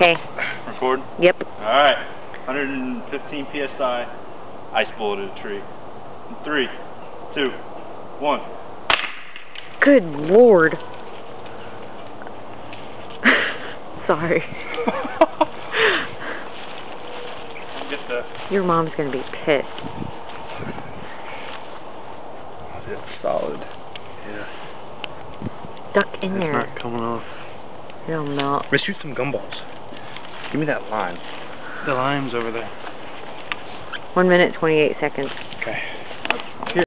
Okay. Record? Yep. Alright. 115 psi. Ice bullet at a tree. In three, two, one. Good lord. Sorry. Get the. Your mom's gonna be pissed. It's solid. Yeah. Duck in It's there. not coming off. It'll melt. Let's shoot some gumballs. Give me that lime. The lime's over there. One minute, 28 seconds. Okay.